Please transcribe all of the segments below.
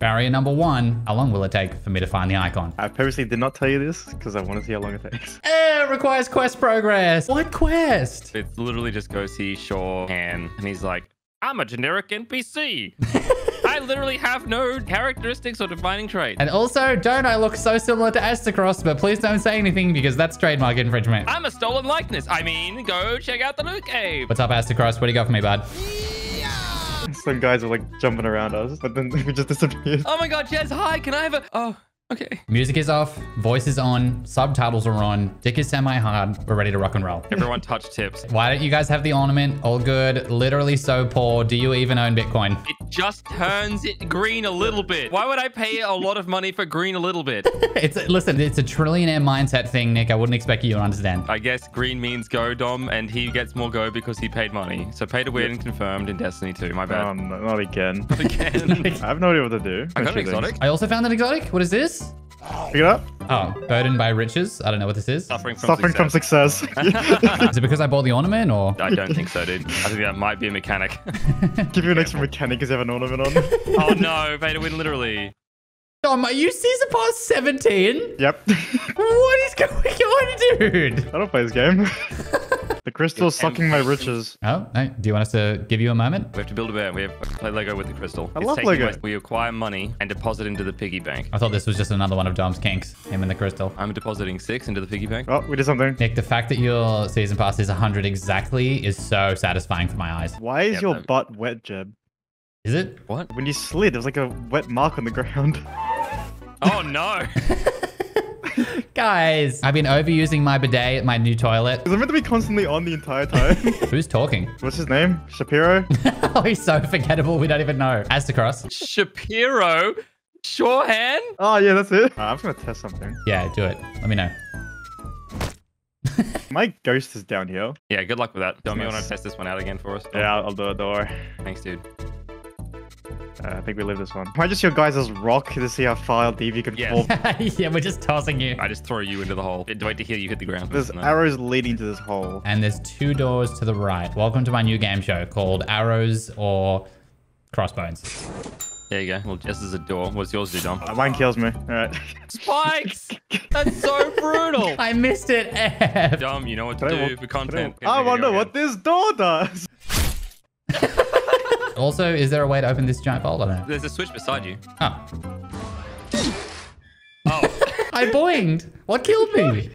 Barrier number one. How long will it take for me to find the icon? I purposely did not tell you this because I want to see how long it takes. Eh, requires quest progress. What quest? It's literally just go see Shaw Han, and he's like, I'm a generic NPC. I literally have no characteristics or defining trait. And also, don't I look so similar to Aztecross, but please don't say anything because that's trademark infringement. I'm a stolen likeness. I mean, go check out the Loot Cave. What's up, Aztecross? What do you got for me, bud? Some guys were like jumping around us, but then we just disappeared. Oh my god, Jez, hi. Can I have a... Oh, okay. Music is off, voice is on, subtitles are on, dick is semi-hard. We're ready to rock and roll. Everyone touch tips. Why don't you guys have the ornament? All good. Literally so poor. Do you even own Bitcoin? It just turns it green a little bit. Why would I pay a lot of money for green a little bit? It's listen, it's a trillionaire mindset thing, Nick. I wouldn't expect you to understand. I guess green means go, Dom, and he gets more go because he paid money. So pay to win confirmed in Destiny 2. My bad. Um, not again. Again. I have no idea what to do. I got an Shoot exotic. I also found an exotic. What is this? Pick it up. Oh, burdened by riches. I don't know what this is. Suffering from Suffering from success. success. Is it because I bought the ornament or? I don't think so, dude. I think that might be a mechanic. Give you an extra mechanic because you have an ornament on. oh no, pay to win literally. Tom, are you season pass 17? yep. What is going on, dude? I don't play this game. The crystal's sucking my riches. Oh, no. Do you want us to give you a moment? We have to build a bear. We have to play Lego with the crystal. I It's love Lego. my- we acquire money and deposit into the piggy bank. I thought this was just another one of Dom's kinks. Him and the crystal. I'm depositing six into the piggy bank. Oh, we did something. Nick, the fact that your season pass is 100 exactly is so satisfying for my eyes. Why is Yeah, your but- butt wet, Jez? Is it? What? When you slid, there was like a wet mark on the ground. Oh no. Guys, I've been overusing my bidet at my new toilet. Is it meant to be constantly on the entire time? Who's talking? What's his name? Shapiro? oh, he's so forgettable. We don't even know. Aztecross. Shapiro? Shorehand? Oh, yeah, that's it. Uh, I'm just going to test something. Yeah, do it. Let me know. My ghost is down here. Yeah, good luck with that. Dom, you want to test this one out again for us? Yeah, I'll, I'll do it. Don't worry. Thanks, dude. Uh, I think we live this one. Can I just your guys as rock to see how far deep can Yeah. fall? yeah, we're just tossing you. I just throw you into the hole. Wait to hear you hit the ground. There's No. arrows leading to this hole. And there's two doors to the right. Welcome to my new game show called Arrows or Crossbones. There you go. Well, just as a door. What's yours do, Dom? Uh, mine kills me. All right. Spikes! That's so brutal. I missed it, F. Dom, you know what to Can do walk- for can I content. I want to know what this door does. Also, is there a way to open this giant vault? I don't know. There's a switch beside you. Oh, Oh. I boinged. What killed me?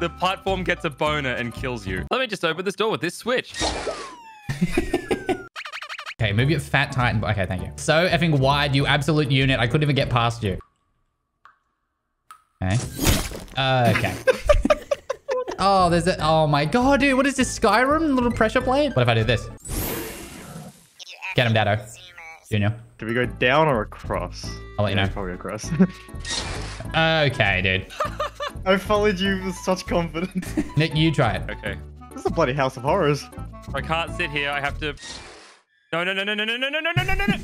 the platform gets a boner and kills you. Let me just open this door with this switch. Okay, move your fat titan. Okay, thank you. So effing wide, you absolute unit. I couldn't even get past you. Okay. Uh, okay. oh, there's a. Oh my god, dude. What is this? Skyrim? Little pressure plate? What if I do this? Get him, Dado. Junior. Do we go down or across? I'll let you Yeah, know. Probably across. Okay, dude. I followed you with such confidence. Nick, you try it. Okay. this is a bloody house of horrors. I can't sit here. I have to. No, no, no, no, no, no, no, no, no, no, no, no.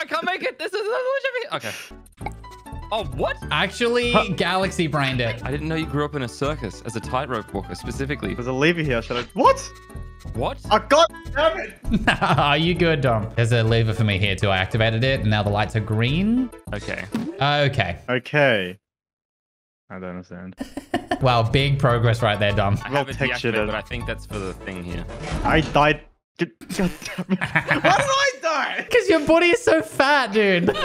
I can't make it. This is Okay. Oh, what? Actually, Galaxy brained it. I didn't know you grew up in a circus as a tightrope walker specifically. There's a lever here. Should I? What? What? Oh god damn it! Are you good, Dom? There's a lever for me here too. I activated it, and now the lights are green. Okay. Okay. Okay. I don't understand. Wow, big progress right there, Dom. I Well have it textured deactivated, it. but I think that's for the thing here. I died. God God damn it! Why did I die? Because your body is so fat, dude.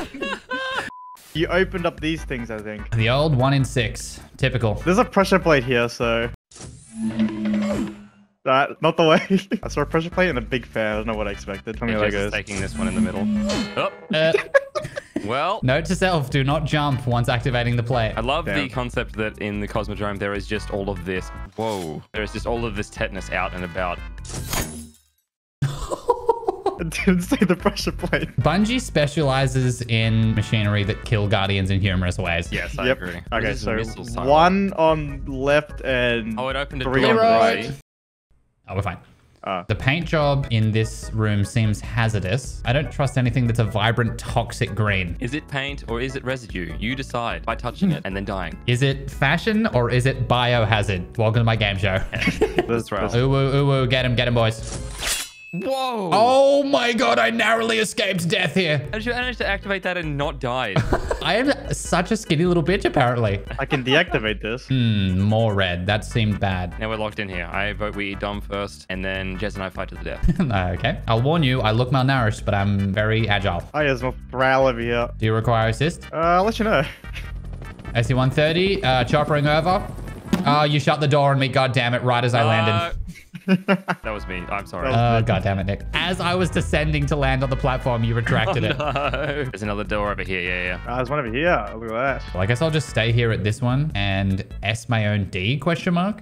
You opened up these things, I think. the old one in six. Typical. There's a pressure plate here, so. That not the way. I saw a pressure plate and a big fan. I don't know what I expected. Tell me how that goes. taking this one in the middle. Oh, Uh, well. note to self, do not jump once activating the plate. I love the concept that in the Cosmodrome there is just all of this. Whoa. There is just all of this tetanus out and about. I didn't say the pressure plate. Bungie specializes in machinery that kill guardians in humorous ways. Yes, I yep. agree. Okay, so one on left and. Oh, it opened a Three door on on the the right. Right. Oh, we're fine. Ah. The paint job in this room seems hazardous. I don't trust anything that's a vibrant, toxic green. Is it paint or is it residue? You decide by touching it and then dying. Is it fashion or is it biohazard? Welcome to my game show. That's right. ooh, ooh, ooh, ooh, get him, get him, boys. Whoa! Oh my god, I narrowly escaped death here. How did you manage to activate that and not die? I am such a skinny little bitch, apparently. I can deactivate this. Hmm, more red. That seemed bad. now we're locked in here. I vote we eat Dom first, and then Jez and I fight to the death. okay. I'll warn you, I look malnourished, but I'm very agile. Oh, yeah, there's more Thrall over here. Do you require assist? Uh, I'll let you know. SC-130, uh, choppering over. Oh, you shut the door on me, God damn it! right as I landed. That was me. I'm sorry. Oh, God damn it, Nick. As I was descending to land on the platform, you retracted it. No. There's another door over here. Yeah, yeah. Ah, there's one over here. Look at that. Well, I guess I'll just stay here at this one and S my own D, question mark?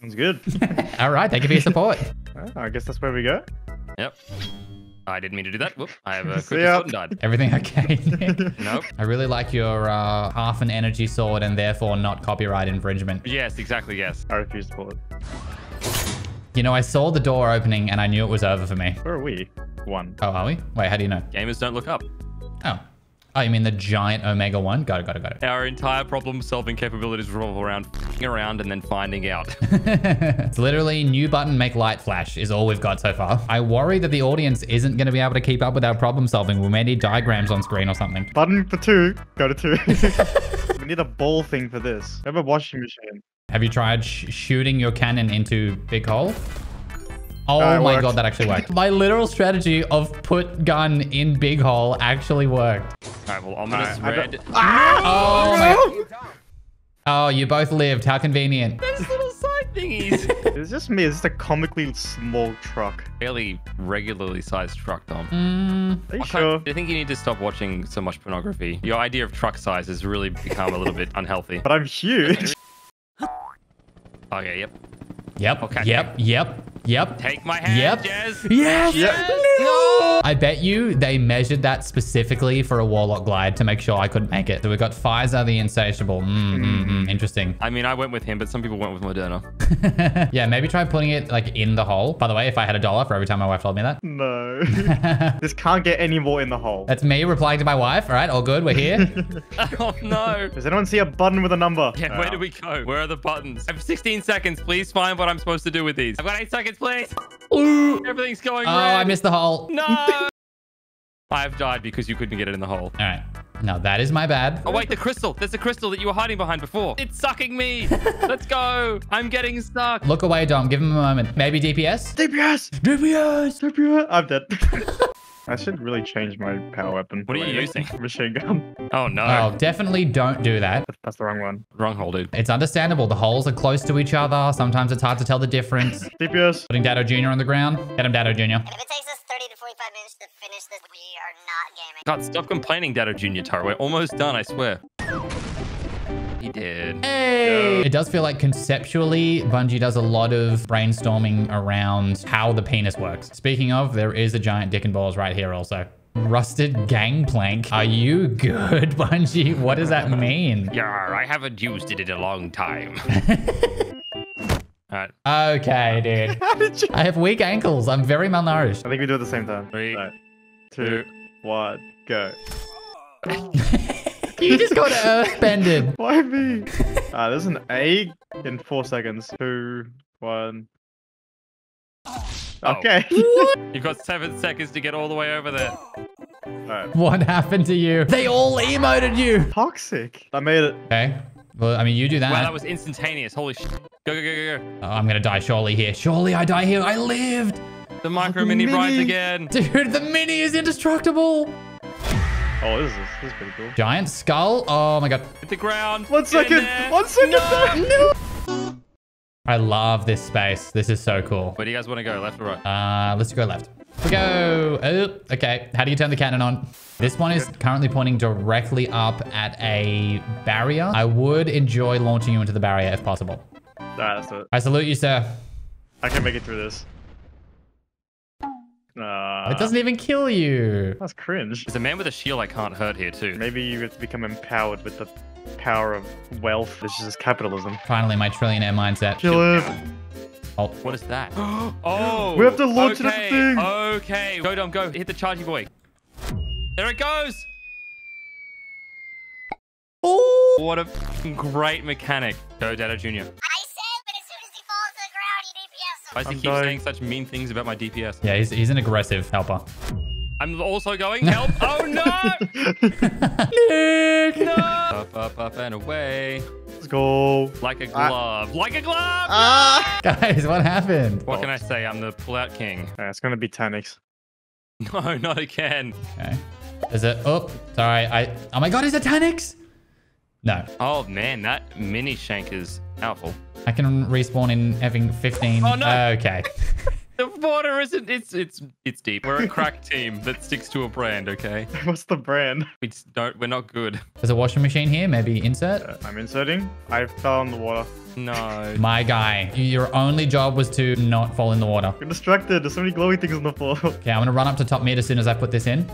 Sounds good. All right, thank you for your support. Ah, I guess that's where we go. Yep. I didn't mean to do that. Whoop. I have a See quick ya. foot and died. Everything okay, Nick? Nope. I really like your uh, half an energy sword and therefore not copyright infringement. Yes, exactly. Yes. I refuse to pull it. You know, I saw the door opening and I knew it was over for me. Where are we? One. Oh, are we? Wait, how do you know? Gamers don't look up. Oh. Oh, you mean the giant Omega 1? Got it, got it, got it. Our entire problem-solving capabilities revolve around f***ing around and then finding out. it's literally new button, make light flash is all we've got so far. I worry that the audience isn't going to be able to keep up with our problem solving. We may need diagrams on screen or something. Button for two. Go to two. we need a ball thing for this. We have a washing machine. Have you tried sh shooting your cannon into big hole? Oh Uh, my worked. god, that actually worked. my literal strategy of put gun in big hole actually worked. All right. Well, ominous Alright, I red. don't- Oh my Oh, you both lived. How convenient. Those little side thingies. Is this me? Is this a comically small truck? Fairly regularly sized truck, Dom. Mm, Are you I sure? I think you need to stop watching so much pornography. Your idea of truck size has really become a little bit unhealthy. But I'm huge. Okay, yep. yep, Okay. yep, yep, yep. Take my hand, Yep. Jez. Yes! Yep. No! I bet you they measured that specifically for a Warlock glide to make sure I couldn't make it. So we got Pfizer the Insatiable. Mm, mm, mm, interesting. I mean, I went with him, but some people went with Moderna. yeah, maybe try putting it like in the hole. By the way, if I had a dollar for every time my wife told me that. no. this can't get any more in the hole. That's me replying to my wife. All right, all good. We're here. oh no! Does anyone see a button with a number? Yeah, where do we go? Where are the buttons? I have 16 seconds. Please find what I'm supposed to do with these. I've got eight seconds, please. Ooh. Everything's going Oh, red. I missed the hole. No! I've died because you couldn't get it in the hole. All right. Now that is my bad. Oh, wait, the crystal. There's a crystal that you were hiding behind before. It's sucking me. Let's go. I'm getting stuck. Look away, Dom. Give him a moment. Maybe DPS? DPS! DPS! DPS! I'm dead. I should really change my power weapon. What are you using? Machine gun. Oh, no. Oh, definitely don't do that. That's, that's the wrong one. Wrong hole, dude. It's understandable. The holes are close to each other. Sometimes it's hard to tell the difference. DPS! Putting Dado Jr. on the ground. Get him, Dado Jr. And if it takes us 30 to 45 minutes to finish this, we are not gaming. God, stop complaining, Dado Jr. Taro. We're almost done, I swear. He did. Hey! It does feel like conceptually, Bungie does a lot of brainstorming around how the penis works. Speaking of, there is a giant dick and balls right here also. Rusted gangplank. Are you good, Bungie? What does that mean? yeah, I haven't used it in a long time. Alright, uh, Okay, dude. How did you? I have weak ankles. I'm very malnourished. I think we do it at the same time. Three, Right. Two, one, go. You just got earthbended. Why me? Uh, there's an A in four seconds. Two, one. Oh. Okay. you've got seven seconds to get all the way over there. Alright. What happened to you? They all emoted you. Toxic. I made it. Okay. Well, I mean, you do that. Wow, that was instantaneous. Holy shit. Go, go, go, go, go. Oh, I'm gonna die surely here. Surely I die here. I lived. The micro mini rides Mini. again. Dude, the mini is indestructible. Oh, this is this is pretty cool. Giant skull. Oh my god. Hit the ground. One Get in second. there. One second. No. No. I love this space. This is so cool. Where do you guys want to go? Left or right? Uh, let's go left. We go. Oh, okay. How do you turn the cannon on? This one is currently pointing directly up at a barrier. I would enjoy launching you into the barrier if possible. Alright, that's it. I salute you, sir. I can make it through this. Uh, It doesn't even kill you. That's cringe. There's a man with a shield I can't hurt here too. Maybe you have to become empowered with the power of wealth. This is just capitalism. Finally, my trillionaire mindset. Kill it. Oh, What is that? oh, We have to launch it at the okay, thing. Okay, go Dom, go. Hit the chargy boy. There it goes. Oh. What a great mechanic. Go, Dado Jr. Why does he I'm keep dying. saying such mean things about my DPS? Yeah, he's, he's an aggressive helper. I'm also going help. oh no! Nick! no! Up, up, up, and away. Let's go. Like a Ah. glove. Like a glove! Ah! Guys, what happened? What can I say? I'm the pull-out king. Yeah, it's gonna be Tanix. No, not again. Okay. Is it? Oh, sorry. I. Oh my God! Is it Tanix? No, Oh man, that mini shank is powerful. I can respawn in having 15. Oh, no. Okay. The water isn't. It's it's it's deep. We're a crack team that sticks to a brand. Okay. What's the brand? We just don't. We're not good. There's a washing machine here. Maybe insert. Uh, I'm inserting. I fell in the water. No. My guy, your only job was to not fall in the water. I'm distracted. There's so many glowing things on the floor. Okay, I'm gonna run up to top mid as soon as I put this in.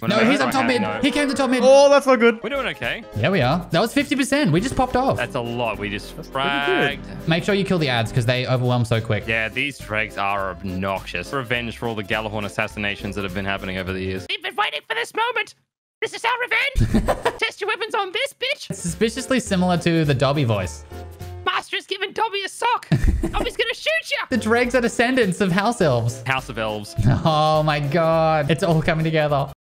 We're No, he's on top mid. No. He came to top mid. oh, that's not good. We're doing okay. Yeah, we are. That was 50%. We just popped off. That's a lot. We just That's fragged. Make sure you kill the ads because they overwhelm so quick. Yeah, these dregs are obnoxious. Revenge for all the Gjallarhorn assassinations that have been happening over the years. We've been waiting for this moment. This is our revenge. Test your weapons on this bitch. It's suspiciously similar to the Dobby voice. Master's giving Dobby a sock. Dobby's gonna shoot you. The dregs are descendants of house elves. House of Elves. Oh my god. It's all coming together.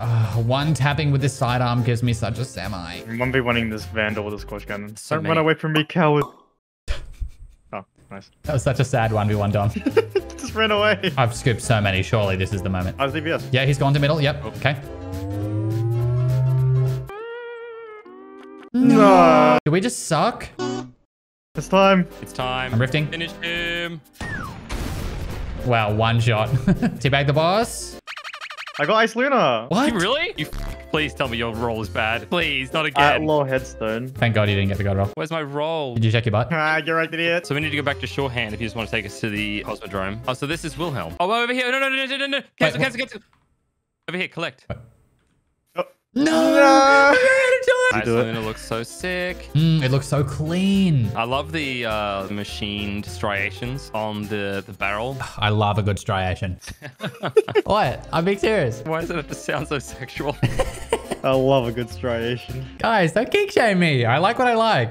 Ah, one tapping with this sidearm gives me such a semi. I'm 1v1ing this Vandal with a squash gun. So Don't many. run away from me, coward. Oh, nice. That was such a sad 1v1 Dom. Just ran away. I've scooped so many. Surely this is the moment. How's DPS? Yeah, he's gone to middle. Yep. Okay. No. Do we just suck? It's time. It's time. I'm rifting. Finish him. Wow, one shot. Teabag the boss. I got Ice Luna. What? You really? You f- please tell me your roll is bad. Please, not At again. low headstone. Thank God you didn't get the god roll. Where's my roll? Did you check your butt? Ah, get right, idiot. So we need to go back to shorthand if you just want to take us to the Cosmodrome. Oh, so this is Wilhelm. Oh, over here. No, no, no, no, no, no. Cancel, what? cancel, cancel. Over here, collect. No! No. Nice, do it. Luna looks so sick. Mm, it looks so clean. I love the uh, machined striations on the, the barrel. I love a good striation. what? I'm being serious. Why does it have to sound so sexual? I love a good striation. Guys, don't kink shame me. I like what I like.